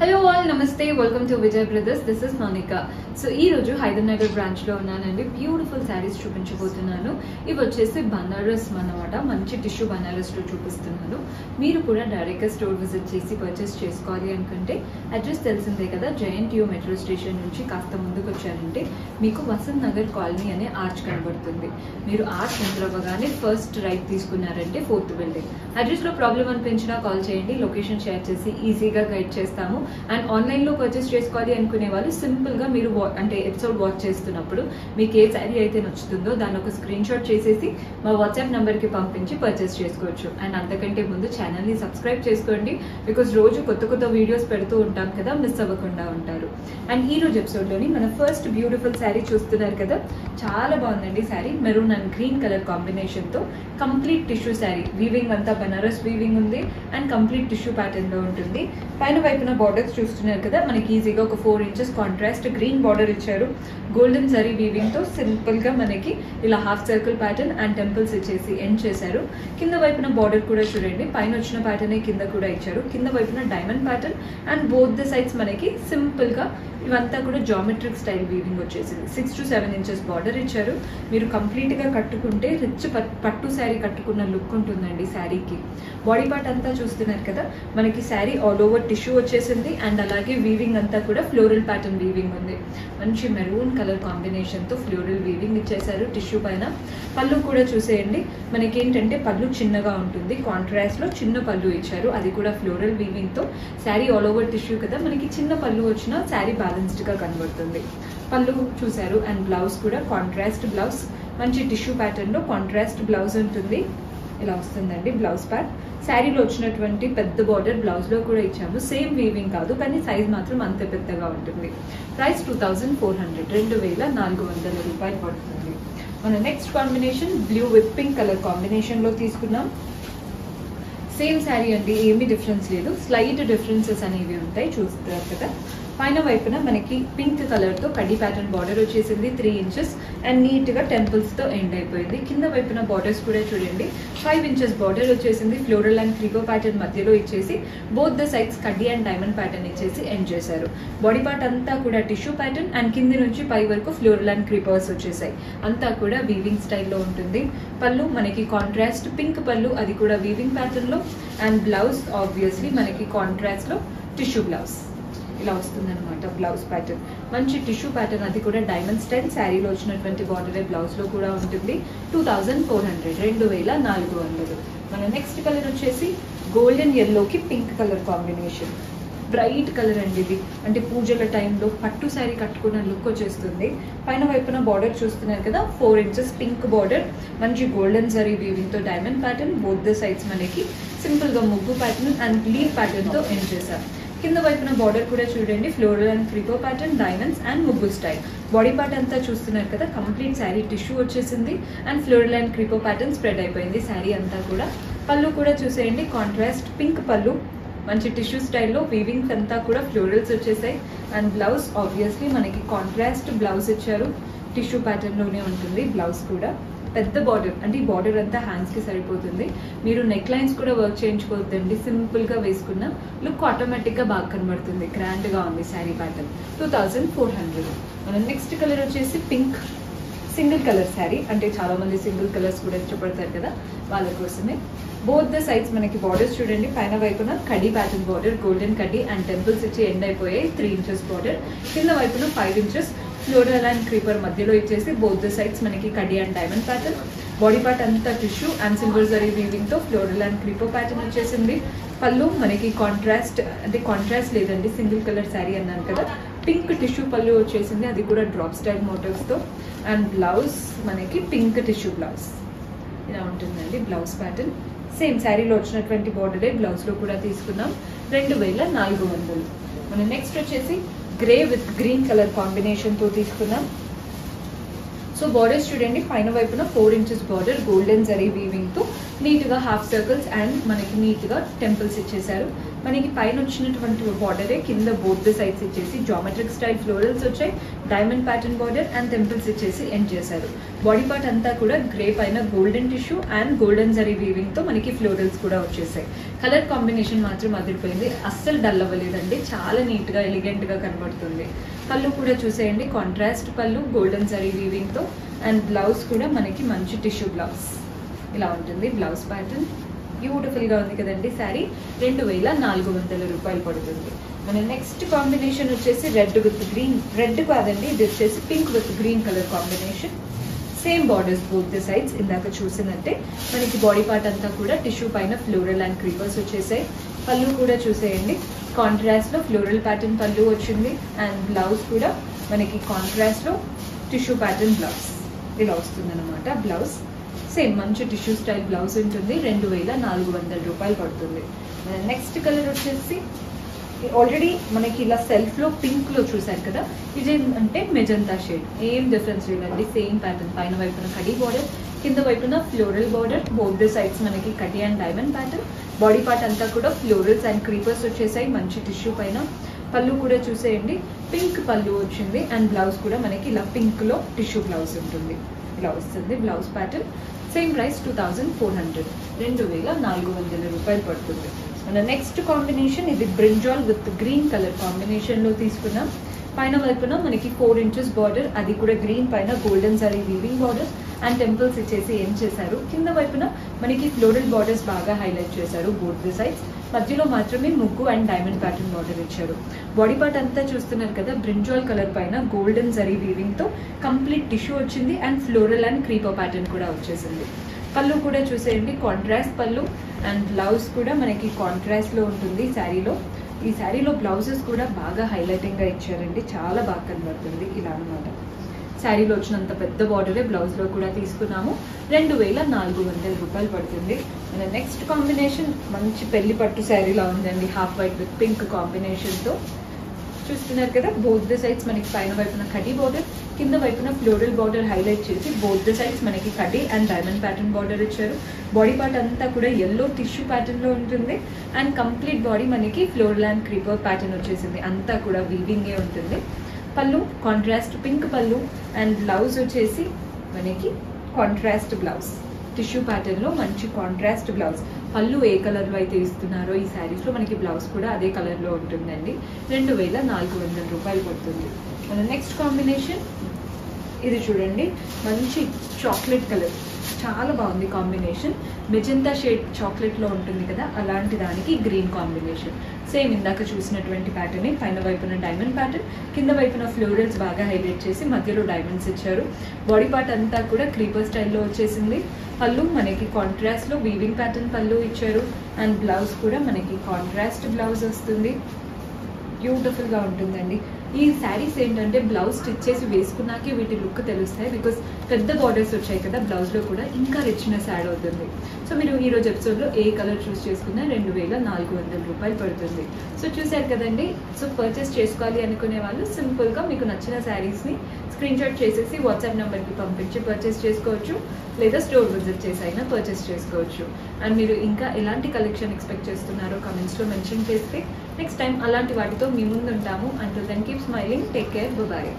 Hello all నమస్తే welcome to Vijay Brothers this is Monika so ఈ రోజు హైదరాబాద్ బ్రాంచ్లో ఉన్నానండి. బ్యూటిఫుల్ శారీస్ చూపించబోతున్నాను. ఇవి వచ్చేసి బనారస్ అన్నమాట. మంచి టిష్యూ బనారస్లో చూపిస్తున్నాను. మీరు కూడా డైరెక్ట్గా స్టోర్ విజిట్ చేసి పర్చేస్ చేసుకోవాలి అనుకుంటే అడ్రస్ తెలిసిందే కదా. జయంట్ యూ మెట్రో స్టేషన్ నుంచి కాస్త ముందుకు వచ్చారంటే మీకు వసంత్ నగర్ కాలనీ అనే ఆర్చ్ కనబడుతుంది. మీరు ఆర్చ్ ఎంటర్ అవ్వగానే ఫస్ట్ రైట్ తీసుకున్నారంటే ఫోర్త్ బిల్డింగ్ అడ్రస్లో ప్రాబ్లం అనిపించినా కాల్ చేయండి. లొకేషన్ షేర్ చేసి ఈజీగా గైడ్ చేస్తాము. అండ్ ఆన్లైన్లో పర్చేస్ చేసుకోవాలి అనుకునే వాళ్ళు సింపుల్గా మీరు వా- అంటే ఎపిసోడ్ వాచ్ చేస్తున్నప్పుడు మీకు ఏ శారీ అయితే నచ్చుతుందో దాని ఒక స్క్రీన్ షాట్ చేసేసి మా వాట్సాప్ నెంబర్కి పంపించి పర్చేస్ చేసుకోవచ్చు. అండ్ అంతకంటే ముందు ఛానల్ని సబ్స్క్రైబ్ చేసుకోండి. బికాస్ రోజు కొత్త కొత్త వీడియోస్ పెడుతూ ఉంటాం కదా మిస్ అవ్వకుండా ఉంటారు. అండ్ ఈ రోజు ఎపిసోడ్లోని మన ఫస్ట్ బ్యూటిఫుల్ శారీ చూస్తున్నారు కదా చాలా బాగుందండి sari. Maroon and green colour కాంబినేషన్తో కంప్లీట్ టిష్యూ శారీ. వీవింగ్ అంతా బనారస్ వీవింగ్ ఉంది. అండ్ కంప్లీట్ టిష్యూ ప్యాటర్న్లో ఉంటుంది. పైన వైపున బార్డర్స్ చూస్తున్నారు కదా మనకి ఈజీగా ఒక four inches contrast green border ఇచ్చారు. గోల్డెన్ జరీ వీవింగ్తో సింపుల్గా మనకి ఇలా half circle pattern and temples ఇచ్చేసి ఎండ్ చేశారు. కింద వైపున బార్డర్ కూడా చూడండి పైన వచ్చిన ప్యాటర్నే కింద కూడా ఇచ్చారు. కింద వైపున diamond pattern and both the sides మనకి సింపుల్గా ఇవంతా కూడా జామెట్రిక్ స్టైల్ వీవింగ్ వచ్చేసింది. Six to seven inches border ఇచ్చారు. మీరు కంప్లీట్గా కట్టుకుంటే రిచ్ పట్టు శారీ కట్టుకున్న లుక్ ఉంటుందండి శారీకి. బాడీ పార్ట్ అంతా చూస్తున్నారు కదా మనకి శారీ ఆల్ ఓవర్ టిష్యూ వచ్చేసింది అండ్ అలాగే వీవింగ్ అంతా కూడా ఫ్లోరల్ ప్యాటర్న్ వీవింగ్ ఉంది. మంచి మెరూన్ కలర్ కాంబినేషన్తో ఫ్లోరల్ వీవింగ్ ఇచ్చేసారు టిష్యూ పైన. పళ్ళు కూడా చూసేయండి. మనకి ఏంటంటే పళ్ళు చిన్నగా ఉంటుంది. కాంట్రాస్ట్లో చిన్న పళ్ళు ఇచ్చారు. అది కూడా ఫ్లోరల్ వీవింగ్తో శారీ ఆల్ ఓవర్ టిష్యూ కదా మనకి చిన్న పళ్ళు వచ్చినా శారీ బ్యాలెన్స్డ్ బ్యాలెన్స్డ్గా కనబడుతుంది. పళ్ళు చూశారు. అండ్ బ్లౌజ్ కూడా కాంట్రాస్ట్ బ్లౌజ్ మంచి టిష్యూ ప్యాటర్న్లో కాంట్రాస్ట్ బ్లౌజ్ ఉంటుంది. ఇలా వస్తుందండి బ్లౌజ్ ప్యాక్ శారీలో వచ్చినటువంటి పెద్ద బార్డర్ బ్లౌజ్లో కూడా ఇచ్చాము. సేమ్ వీవింగ్ కాదు కానీ సైజ్ మాత్రం అంత పెద్దగా ఉంటుంది. Price two thousand four hundred రెండు వేల నాలుగు వందల రూపాయలు పడుతుంది. మన next combination blue with pink colour కాంబినేషన్లో తీసుకున్నాం. సేమ్ శారీ అండి ఏమీ డిఫరెన్స్ లేదు. స్లైట్ డిఫరెన్సెస్ అనేవి ఉంటాయి చూస్తారు కదా. పైన వైపున మనకి పింక్ కలర్తో కడ్డీ ప్యాటర్న్ బార్డర్ వచ్చేసింది త్రీ ఇంచెస్ అండ్ నీట్గా టెంపుల్స్తో ఎండ్ అయిపోయింది. కింద వైపున బార్డర్స్ కూడా చూడండి. ఫైవ్ ఇంచెస్ బార్డర్ వచ్చేసింది. ఫ్లోరల్ అండ్ క్రిగో ప్యాటర్న్ మధ్యలో ఇచ్చేసి బోత్ ద సైడ్స్ కడ్డీ అండ్ డైమండ్ ప్యాటర్న్ ఇచ్చేసి ఎండ్ చేశారు. బాడీ పార్ట్ అంతా కూడా టిష్యూ ప్యాటర్న్ అండ్ కింది నుంచి పై వరకు ఫ్లోరల్ అండ్ క్రీపర్స్ వచ్చేసాయి. అంతా కూడా వీవింగ్ స్టైల్లో ఉంటుంది. పళ్ళు మనకి కాంట్రాస్ట్ పింక్ పళ్ళు అది కూడా వీవింగ్ ప్యాటర్న్లో అండ్ బ్లౌజ్ ఆబ్వియస్లీ మనకి కాంట్రాస్ట్లో టిష్యూ బ్లౌజ్ ఇట్లా వస్తుంది అనమాట బ్లౌజ్ ప్యాటర్న్ మంచి టిష్యూ ప్యాటర్న్ అది కూడా డైమండ్ స్టైల్ శారీలో వచ్చినటువంటి బార్డర్ బ్లౌజ్లో కూడా ఉంటుంది. టూ థౌజండ్ ఫోర్ హండ్రెడ్ రెండు వేల నాలుగు వందలు. మన నెక్స్ట్ కలర్ వచ్చేసి గోల్డెన్ ఎల్లోకి pink colour combination bright colour అండి ఇది. అంటే పూజల టైంలో పట్టు శారీ కట్టుకున్న లుక్ వచ్చేస్తుంది. పైన వైపున బార్డర్ చూస్తున్నారు కదా ఫోర్ ఇంచెస్ పింక్ బార్డర్ మంచి గోల్డెన్ జరీ వీవింగ్తో diamond pattern both the sides మనకి సింపుల్గా ముగ్గు ప్యాటర్న్ అండ్ లీవ్ ప్యాటర్న్తో ఎండ్ చేశారు. కింద వైపున బార్డర్ కూడా చూడండి. ఫ్లోరల్ అండ్ ఫ్రికో ప్యాటర్న్ డైమండ్స్ అండ్ ముగ్గు స్టైల్ బాడీ పార్ట్ అంతా చూస్తున్నారు కదా కంప్లీట్ శారీ టిష్యూ వచ్చేసింది. And floral and creeper pattern spread అయిపోయింది శారీ అంతా కూడా. పళ్ళు కూడా చూసేయండి. కాంట్రాస్ట్ పింక్ పళ్ళు. మంచి టిష్యూ స్టైల్లో వీవింగ్స్ అంతా కూడా ఫ్లోరల్స్ వచ్చేసాయి. అండ్ బ్లౌజ్ ఆబ్వియస్లీ మనకి కాంట్రాస్ట్ బ్లౌజ్ ఇచ్చారు. టిష్యూ ప్యాటర్న్లోనే ఉంటుంది బ్లౌజ్ కూడా. పెద్ద బార్డర్ అంటే ఈ బార్డర్ అంతా హ్యాండ్స్కి సరిపోతుంది. మీరు నెక్ లైన్స్ కూడా వర్క్ చేయించుకోవద్దండి. సింపుల్గా వేసుకున్న లుక్ ఆటోమేటిక్గా బాగా కనబడుతుంది. గ్రాండ్గా ఉంది sari pattern two thousand four hundred మనం నెక్స్ట్ కలర్ వచ్చేసి పింక్ సింగిల్ కలర్ శారీ అంటే చాలా మంది సింగిల్ కలర్స్ కూడా ఇష్టపడతారు కదా వాళ్ళ కోసమే. బోత్ ద సైడ్స్ మనకి బార్డర్స్ చూడండి. పైన వైపున కడీ ప్యాటర్న్ బార్డర్ గోల్డెన్ కడ్డీ అండ్ టెంపుల్స్ ఇచ్చి ఎండ్ అయిపోయాయి. త్రీ ఇంచెస్ బార్డర్ కింద వైపున five inches floral and creeper మధ్యలో ఇచ్చేసి బోత్ ద సైడ్స్ మనకి కడి and diamond pattern body part అంతా టిష్యూ అండ్ సిల్వర్ జరీ వీవింగ్తో ఫ్లోరల్ అండ్ క్రీపర్ ప్యాటర్న్ వచ్చేసింది. పళ్ళు మనకి కాంట్రాస్ట్ అంటే కాంట్రాస్ట్ లేదండి సింగిల్ కలర్ శారీ అన్నాను కదా. పింక్ టిష్యూ పళ్ళు వచ్చేసింది అది కూడా డ్రాప్ స్టైల్ మోటివ్స్తో. అండ్ బ్లౌజ్ మనకి పింక్ టిష్యూ బ్లౌజ్ ఇలా ఉంటుందండి బ్లౌజ్ ప్యాటర్న్ సేమ్ శారీలో వచ్చినటువంటి బార్డరే బ్లౌజ్లో కూడా తీసుకున్నాం. రెండు వేల నాలుగు వందలు. మన నెక్స్ట్ వచ్చేసి గ్రే విత్ గ్రీన్ కలర్ కాంబినేషన్తో తీసుకున్నాం సో బార్డర్స్ చూడండి పైన వైపున four inches border golden zari వీవింగ్తో తో హాఫ్ సర్కిల్స్ అండ్ మనకి నీట్గా టెంపుల్స్ ఇచ్చేసారు మనకి పైన వచ్చినటువంటి బార్డరే కింద బోర్డు సైడ్స్ ఇచ్చేసి జామెట్రిక్ స్టైల్ ఫ్లోరల్స్ వచ్చాయి. Diamond pattern border and temples ఇచ్చేసి ఎండ్ చేశారు. బాడీ పార్ట్ అంతా కూడా గ్రే పైన golden tissue and golden zari వీవింగ్తో మనకి ఫ్లోరల్స్ కూడా వచ్చేసాయి. కలర్ కాంబినేషన్ మాత్రం అదిరిపోయింది. అస్సలు డల్ అవ్వలేదండి. చాలా నీట్గా ఎలిగెంట్గా కనబడుతుంది. పళ్ళు కూడా చూసేయండి. కాంట్రాస్ట్ పళ్ళు గోల్డెన్ జరీ వీవింగ్తో అండ్ బ్లౌజ్ కూడా మనకి మంచి టిష్యూ బ్లౌజ్ ఇలా ఉంటుంది బ్లౌజ్ ప్యాటర్న్ బ్యూటిఫుల్గా ఉంది కదండి శారీ రెండు వేల నాలుగు వందల రూపాయలు పడుతుంది. మన నెక్స్ట్ కాంబినేషన్ వచ్చేసి రెడ్ విత్ గ్రీన్ రెడ్ కాదండి ఇది వచ్చేసి pink with green colour combination same borders both the sides ఇందాక చూసినట్టే మనకి బాడీ పార్ట్ అంతా కూడా టిష్యూ పైన ఫ్లోరల్ అండ్ క్రీపర్స్ వచ్చేసాయి. పళ్ళు కూడా చూసేయండి. కాంట్రాస్ట్లో ఫ్లోరల్ ప్యాటర్న్ పళ్ళు వచ్చింది. అండ్ బ్లౌజ్ కూడా మనకి కాంట్రాస్ట్లో టిష్యూ ప్యాటర్న్ బ్లౌజ్ ఇలా వస్తుందన్నమాట బ్లౌజ్ సేమ్ మంచి టిష్యూ స్టైల్ బ్లౌజ్ ఉంటుంది. రెండు వేల నాలుగు వందల రూపాయలు పడుతుంది. నెక్స్ట్ కలర్ వచ్చేసి ఆల్రెడీ మనకి ఇలా సెల్ఫ్లో పింక్లో చూసారు కదా ఇది అంటే మెజంతా షేడ్ ఏం డిఫరెన్స్ లేదండి సేమ్ ప్యాటర్న్ పైన వైపున కడి బార్డర్ కింద వైపున ఫ్లోరల్ బార్డర్ బోర్డ్ సైడ్స్ మనకి కటి and diamond pattern body part అంతా కూడా ఫ్లోరల్స్ అండ్ క్రీపర్స్ వచ్చేసాయి మంచి టిష్యూ పైన. పళ్ళు కూడా చూసేయండి. పింక్ పళ్ళు వచ్చింది అండ్ బ్లౌజ్ కూడా మనకి ఇలా పింక్లో టిష్యూ బ్లౌజ్ ఉంటుంది. ఇలా వస్తుంది blouse pattern same price two thousand four hundred రెండు వేల నాలుగు వందల రూపాయలు పడుతుంది. మన నెక్స్ట్ కాంబినేషన్ ఇది బ్రింజాల్ విత్ గ్రీన్ కలర్ కాంబినేషన్లో తీసుకున్నాం. పైన వైపున మనకి ఫోర్ ఇంచెస్ బార్డర్ అది కూడా గ్రీన్ పైన golden zari weaving border and temples ఇచ్చేసి ఏం చేశారు? కింద వైపున మనకి ఫ్లోరల్ బార్డర్స్ బాగా హైలైట్ చేశారు బోర్డ్ ది సైడ్స్ మధ్యలో మాత్రమే ముగ్గు అండ్ డైమండ్ ప్యాటర్న్ బార్డర్ ఇచ్చారు. బాడీ పార్ట్ అంతా చూస్తున్నారు కదా బ్రింజాల్ కలర్ పైన గోల్డెన్ జరీ వీవింగ్తో కంప్లీట్ టిష్యూ వచ్చింది and floral and creeper pattern కూడా వచ్చేసింది. పళ్ళు కూడా చూసేయండి కాంట్రాస్ట్ పళ్ళు అండ్ బ్లౌజ్ కూడా మనకి కాంట్రాస్ట్లో ఉంటుంది శారీలో. ఈ శారీలో బ్లౌజెస్ కూడా బాగా హైలైటింగ్గా ఇచ్చారండి చాలా బాగా కనబడుతుంది ఇలా అనమాట శారీలో వచ్చినంత పెద్ద బార్డరే బ్లౌజ్లో కూడా తీసుకున్నాము. రెండు వేల నాలుగు వందల రూపాయలు పడుతుంది. మన నెక్స్ట్ కాంబినేషన్ మంచి పెళ్ళి పట్టు శారీలా ఉందండి. హాఫ్ వైట్ విత్ పింక్ కాంబినేషన్తో చూస్తున్నారు కదా బోత్ ద సైడ్స్ మనకి పైన వైపున కడి బార్డర్ కింద వైపున ఫ్లోరల్ బార్డర్ హైలైట్ చేసి బోత్ ద సైడ్స్ మనకి కడి అండ్ డైమండ్ ప్యాటర్న్ బార్డర్ ఇచ్చారు. బాడీ పార్ట్ అంతా కూడా ఎల్లో టిష్యూ ప్యాటర్న్లో ఉంటుంది. అండ్ కంప్లీట్ బాడీ మనకి ఫ్లోరల్ అండ్ క్రీపర్ ప్యాటర్న్ వచ్చేసింది. అంతా కూడా వీవింగే ఉంటుంది. పళ్ళు కాంట్రాస్ట్ పింక్ పళ్ళు అండ్ బ్లౌజ్ వచ్చేసి మనకి కాంట్రాస్ట్ బ్లౌజ్ టిష్యూ ప్యాటర్న్లో మంచి కాంట్రాస్ట్ బ్లౌజ్ పళ్ళు ఏ కలర్లో అయితే ఇస్తున్నారో ఈ శారీస్లో మనకి బ్లౌజ్ కూడా అదే కలర్లో ఉంటుందండి. రెండు వేల నాలుగు వందల రూపాయలు పడుతుంది. మన నెక్స్ట్ కాంబినేషన్ ఇది చూడండి. మంచి చాక్లెట్ కలర్ చాలా బాగుంది కాంబినేషన్. మెజంతా షేడ్ చాక్లెట్లో ఉంటుంది కదా అలాంటి దానికి గ్రీన్ కాంబినేషన్. సేమ్ ఇందాక చూసినటువంటి ప్యాటర్నే పైన వైపున డైమండ్ ప్యాటర్న్ కింద వైపున ఫ్లోరల్స్ బాగా హైలైట్ చేసి మధ్యలో డైమండ్స్ ఇచ్చారు. బాడీ పార్ట్ అంతా కూడా క్రీపర్ స్టైల్లో వచ్చేసింది. పళ్ళు మనకి కాంట్రాస్ట్లో వీవింగ్ ప్యాటర్న్ పళ్ళు ఇచ్చారు. అండ్ బ్లౌజ్ కూడా మనకి కాంట్రాస్ట్ బ్లౌజ్ వస్తుంది. బ్యూటిఫుల్గా ఉంటుందండి. ఈ శారీస్ ఏంటంటే బ్లౌజ్ స్టిచ్ చేసి వేసుకున్నాకే వీటి లుక్ తెలుస్తాయి బికాస్ పెద్ద బార్డర్స్ వచ్చాయి కదా బ్లౌజ్లో కూడా ఇంకా రిచ్నెస్ యాడ్ అవుతుంది. సో మీరు ఈ రోజు ఏ కలర్ చూస్ చేసుకున్నా రెండు వేల నాలుగు వందల రూపాయలు పడుతుంది. సో చూసారు కదండి? సో పర్చేస్ చేసుకోవాలి అనుకునే వాళ్ళు సింపుల్గా మీకు నచ్చిన శారీస్ని స్క్రీన్షాట్ స్క్రీన్ షాట్ చేసేసి వాట్సాప్ నెంబర్కి పంపించి పర్చేస్ చేసుకోవచ్చు. లేదా స్టోర్ విజిట్ చేసి అయినా పర్చేస్ చేసుకోవచ్చు. అండ్ మీరు ఇంకా ఎలాంటి కలెక్షన్ ఎక్స్పెక్ట్ చేస్తున్నారో కమెంట్స్లో మెన్షన్ చేస్తే నెక్స్ట్ టైం అలాంటి వాటితో మీ ముందు ఉంటాము అంటూ then keep smiling take care bye bye